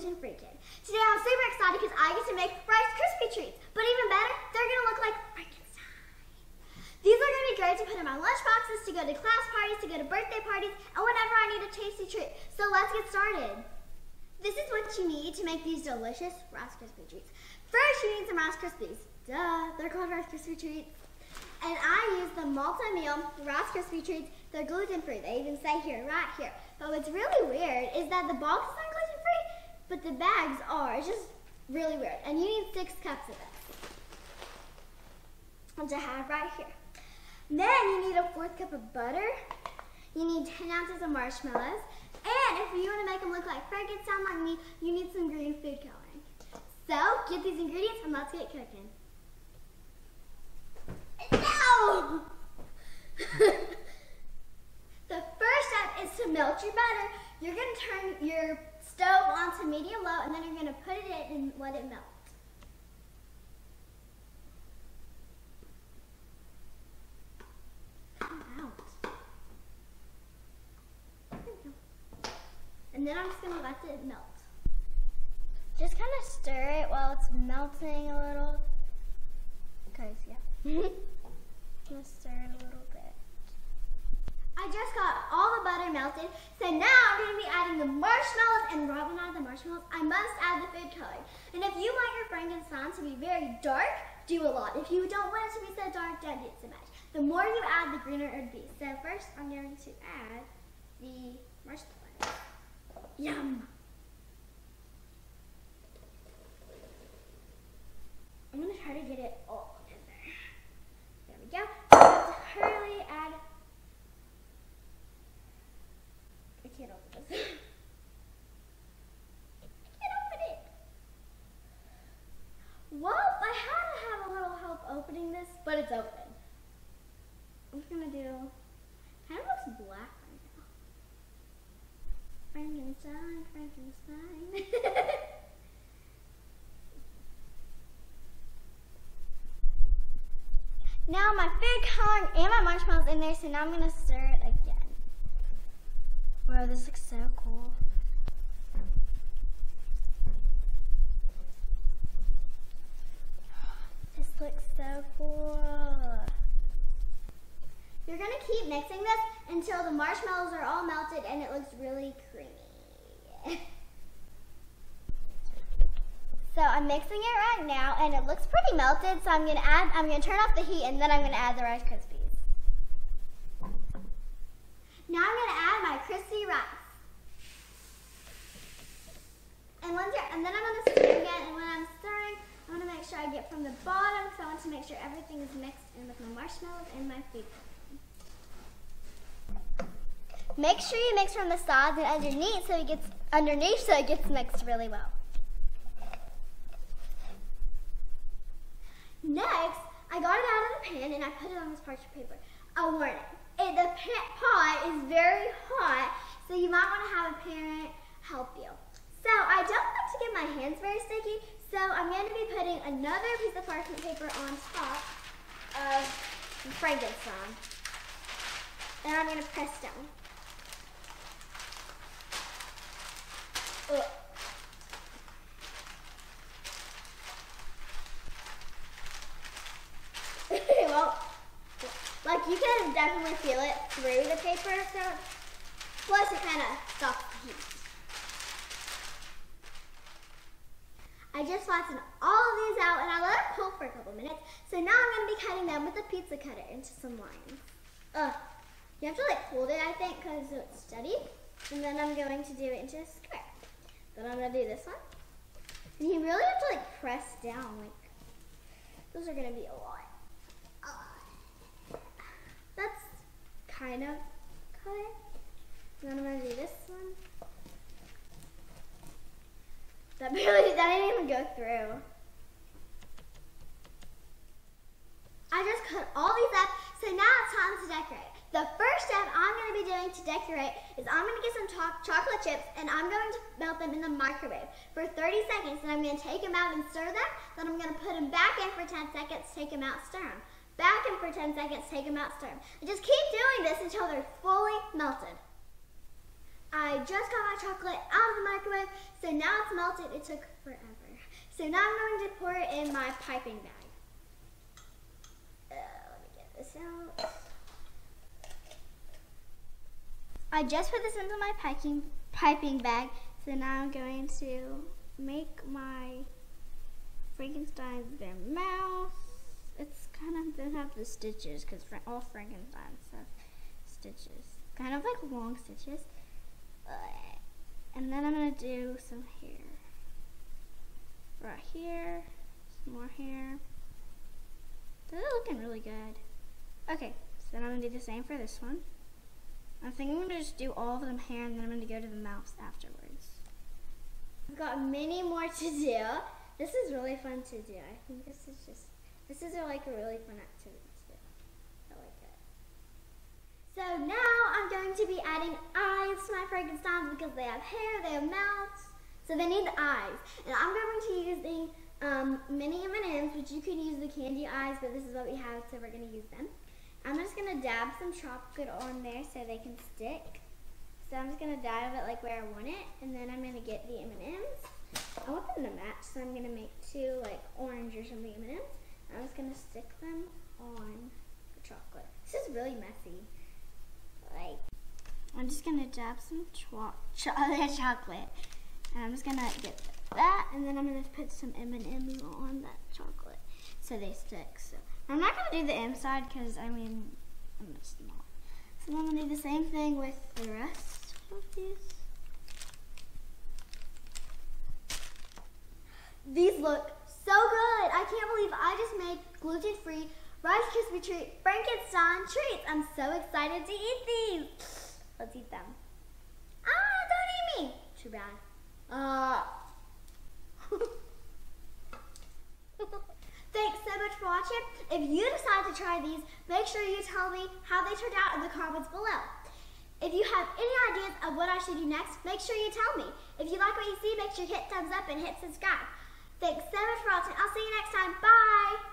kid. Today I'm super excited because I get to make Rice Krispie treats. But even better, they're gonna look like Frankenstein. These are gonna be great to put in my lunch boxes, to go to class parties, to go to birthday parties, and whenever I need a tasty treat. So let's get started. This is what you need to make these delicious Rice Krispie treats. First, you need some Rice Krispies. Duh, they're called Rice Krispie treats. And I use the Malt-O-Meal Rice Krispie treats. They're gluten-free. They even say here, right here. But what's really weird is that the box is not gluten-free, but the bags are. It's just really weird. And you need six cups of this. Which I have right here. Then you need a fourth cup of butter. You need 10 ounces of marshmallows. And if you want to make them look like Frankenstein like me, you need some green food coloring. So, get these ingredients and let's get cooking. No! the first step is to melt your butter. You're going to turn your stove onto medium low and then you're going to put it in and let it melt. And then I'm just going to let it melt. Just kind of stir it while it's melting a little. Cause yeah. I'm gonna stir it a little bit. I just got all the butter melted, so now I'm gonna be adding the marshmallows, and while I'm adding the marshmallows, I must add the food coloring. And if you want your Frankenstein to be very dark, do a lot. If you don't want it to be so dark, don't do it so much. The more you add, the greener it would be. So first, I'm going to add the marshmallows. Yum! I'm gonna try to get it all in there. There we go. So hurriedly add. I can't open this. I can't open it. Well, I had to have a little help opening this, but it's open. I'm just gonna do. Kind of looks black right now. Frankenstein, Frankenstein. Now my food coloring and my marshmallows in there, so now I'm gonna stir it again. Wow, this looks so cool. You're gonna keep mixing this until the marshmallows are all melted and it looks really creamy. So I'm mixing it right now and it looks pretty melted. So I'm gonna add, I'm gonna turn off the heat and then I'm gonna add the Rice Krispies. Now I'm gonna add my crispy rice. And, once you're, and then I'm gonna stir again and when I'm stirring, I wanna make sure I get from the bottom because I want to make sure everything is mixed in with my marshmallows and my food. Make sure you mix from the sides and underneath so it gets underneath so it gets mixed really well. Next, I got it out of the pan and I put it on this parchment paper. A warning, it, the pan, pot is very hot, so you might want to have a parent help you. So I don't like to get my hands very sticky, so I'm going to be putting another piece of parchment paper on top of the Frankenstein. And I'm going to press down. Ugh. well, like you can definitely feel it through the paper. So plus it kind of stops the heat. I just flattened all of these out and I let it cool for a couple minutes. So now I'm going to be cutting them with a pizza cutter into some lines. You have to like hold it, I think, because it's steady. And then I'm going to do it into a square. Then I'm going to do this one. And you really have to like press down. Like, those are going to be a lot. That's kind of cut. Then I'm gonna do this one. That didn't even go through. I just cut all these up, so now it's time to decorate. The first step I'm going to be doing to decorate is I'm going to get some chocolate chips and I'm going to melt them in the microwave for 30 seconds. Then I'm going to take them out and stir them. Then I'm going to put them back in for 10 seconds, take them out, stir them back in for 10 seconds, take them out, stir them. And just keep doing this until they're fully melted. I just got my chocolate out of the microwave, so now it's melted. It took forever. So now I'm going to pour it in my piping bag. Uh, let me get this out. I just put this into my piping, piping bag, so now I'm going to make my Frankenstein's their mouth. It's kind of, they have the stitches, because all Frankenstein's have stitches. Kind of like long stitches. And then I'm going to do some hair. Right here, some more hair. This is looking really good. Okay, so then I'm going to do the same for this one. I think I'm going to just do all of them hair and then I'm going to go to the mouth afterwards. I've got many more to do. This is really fun to do. I think this is just, this is a, like a really fun activity to do. I like it. So now going to be adding eyes to my Frankensteins because they have hair, they have mouths, so they need the eyes. And I'm going to use the um, mini M&Ms, which you can use the candy eyes, but this is what we have, so we're going to use them. I'm just going to dab some chocolate on there so they can stick. So I'm just going to dab it like where I want it, and then I'm going to get the M&Ms. I want them to match, so I'm going to make two like orange or something M&Ms. I'm just going to stick them on the chocolate. This is really messy. Just to dab some cho cho chocolate. And I'm just to get that, and then I'm to put some M&Ms on that chocolate so they stick. So I'm not to do the inside because, I mean, I'm just not. So I'm to do the same thing with the rest of these. These look so good. I can't believe I just made gluten-free Rice Krispie Treat Frankenstein treats. I'm so excited to eat these. Let's eat them. Ah, don't eat me. Too bad. Uh. Thanks so much for watching. If you decide to try these, make sure you tell me how they turned out in the comments below. If you have any ideas of what I should do next, make sure you tell me. If you like what you see, make sure you hit thumbs up and hit subscribe. Thanks so much for watching. I'll see you next time. Bye!